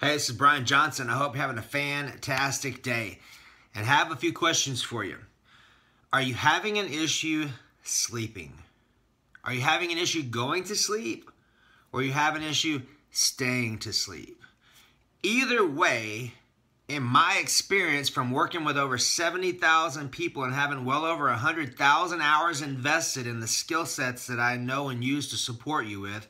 Hey, this is Brian Johnson. I hope you're having a fantastic day and have a few questions for you. Are you having an issue sleeping? Are you having an issue going to sleep? Or you have an issue staying to sleep? Either way, in my experience from working with over 70,000 people and having well over 100,000 hours invested in the skill sets that I know and use to support you with,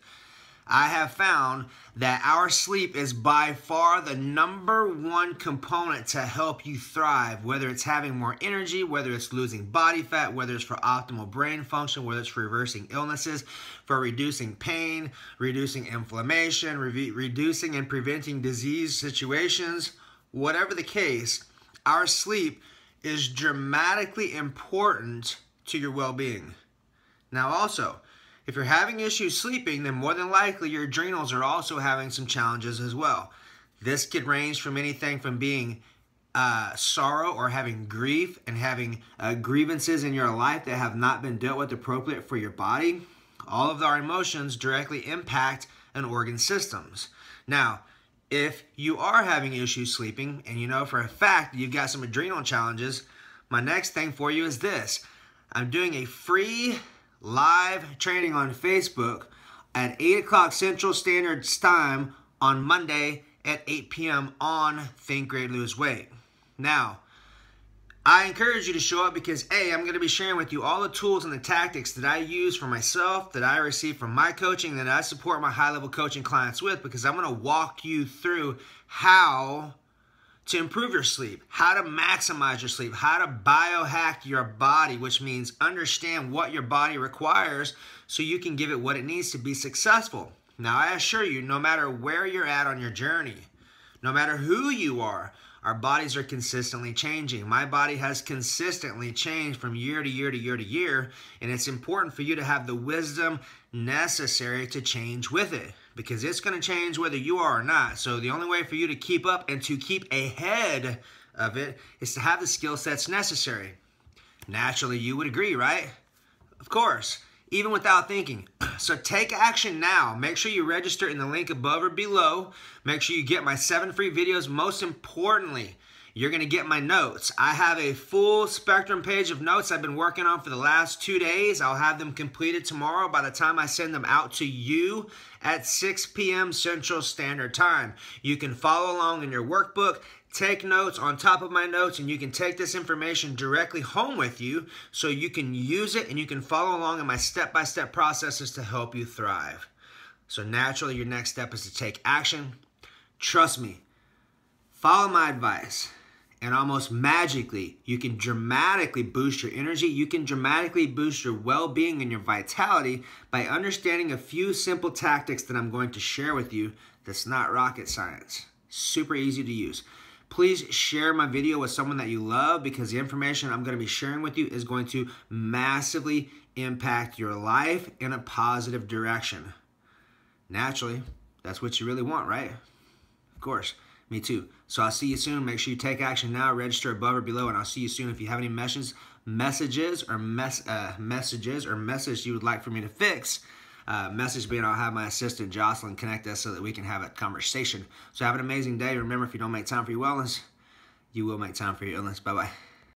I have found that our sleep is by far the number one component to help you thrive, whether it's having more energy, whether it's losing body fat, whether it's for optimal brain function, whether it's for reversing illnesses, for reducing pain, reducing inflammation, re reducing and preventing disease situations, whatever the case, our sleep is dramatically important to your well being. Now, also, if you're having issues sleeping, then more than likely your adrenals are also having some challenges as well. This could range from anything from being uh, sorrow or having grief and having uh, grievances in your life that have not been dealt with appropriate for your body. All of our emotions directly impact an organ systems. Now, if you are having issues sleeping and you know for a fact you've got some adrenal challenges, my next thing for you is this. I'm doing a free live training on Facebook at 8 o'clock Central Standard Time on Monday at 8 p.m. on Think Great Lose Weight. Now, I encourage you to show up because A, I'm going to be sharing with you all the tools and the tactics that I use for myself, that I receive from my coaching, that I support my high level coaching clients with, because I'm going to walk you through how to improve your sleep, how to maximize your sleep, how to biohack your body, which means understand what your body requires so you can give it what it needs to be successful. Now, I assure you, no matter where you're at on your journey, no matter who you are, our bodies are consistently changing. My body has consistently changed from year to year to year to year, and it's important for you to have the wisdom necessary to change with it because it's going to change whether you are or not. So the only way for you to keep up and to keep ahead of it is to have the skill sets necessary. Naturally, you would agree, right? Of course, even without thinking. So take action now. Make sure you register in the link above or below. Make sure you get my seven free videos. Most importantly, you're going to get my notes. I have a full spectrum page of notes I've been working on for the last two days. I'll have them completed tomorrow by the time I send them out to you at 6 p.m. Central Standard Time. You can follow along in your workbook, take notes on top of my notes, and you can take this information directly home with you so you can use it and you can follow along in my step-by-step -step processes to help you thrive. So naturally, your next step is to take action. Trust me. Follow my advice and almost magically, you can dramatically boost your energy. You can dramatically boost your well being and your vitality by understanding a few simple tactics that I'm going to share with you that's not rocket science. Super easy to use. Please share my video with someone that you love because the information I'm going to be sharing with you is going to massively impact your life in a positive direction. Naturally, that's what you really want, right? Of course. Me too. So I'll see you soon. Make sure you take action now. Register above or below, and I'll see you soon. If you have any messages, messages or mess uh, messages or message you would like for me to fix, uh, message me and I'll have my assistant Jocelyn connect us so that we can have a conversation. So have an amazing day. Remember, if you don't make time for your wellness, you will make time for your illness. Bye bye.